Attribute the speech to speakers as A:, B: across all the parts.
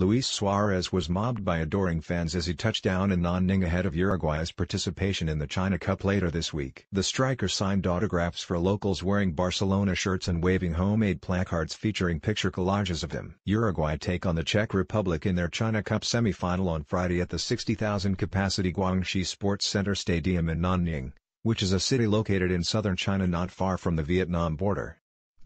A: Luis Suarez was mobbed by adoring fans as he touched down in Nanning ahead of Uruguay's participation in the China Cup later this week. The striker signed autographs for locals wearing Barcelona shirts and waving homemade placards featuring picture collages of him. Uruguay take on the Czech Republic in their China Cup semi-final on Friday at the 60,000-capacity Guangxi Sports Center Stadium in Nanning, which is a city located in southern China not far from the Vietnam border.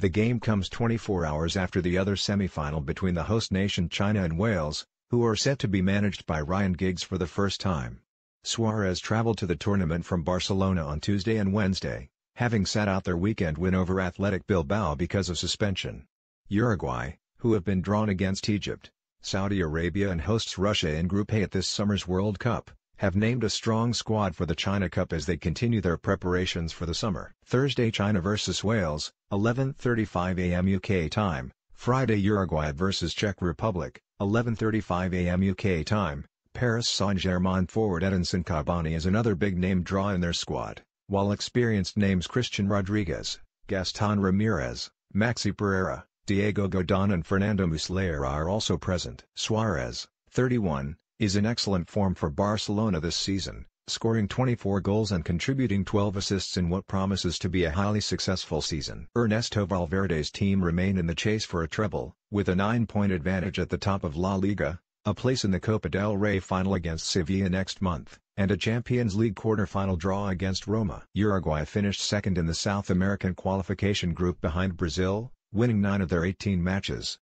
A: The game comes 24 hours after the other semi-final between the host nation China and Wales, who are set to be managed by Ryan Giggs for the first time. Suarez traveled to the tournament from Barcelona on Tuesday and Wednesday, having sat out their weekend win over Athletic Bilbao because of suspension. Uruguay, who have been drawn against Egypt, Saudi Arabia and hosts Russia in Group A at this summer's World Cup, have named a strong squad for the China Cup as they continue their preparations for the summer. Thursday China vs Wales, 11.35 am UK time, Friday Uruguay vs Czech Republic, 11.35 am UK time, Paris Saint-Germain forward Edinson Cavani is another big-name draw in their squad, while experienced names Cristian Rodriguez, Gaston Ramirez, Maxi Pereira, Diego Godin and Fernando Muslera are also present. Suarez, 31, is in excellent form for Barcelona this season, scoring 24 goals and contributing 12 assists in what promises to be a highly successful season. Ernesto Valverde's team remain in the chase for a treble, with a 9-point advantage at the top of La Liga, a place in the Copa del Rey final against Sevilla next month, and a Champions League quarter-final draw against Roma. Uruguay finished second in the South American qualification group behind Brazil, winning 9 of their 18 matches.